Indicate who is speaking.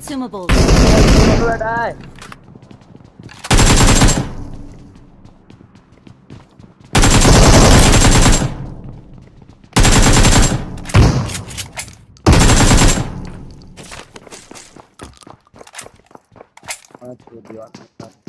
Speaker 1: consumables.
Speaker 2: ได้ มาตัวเดียว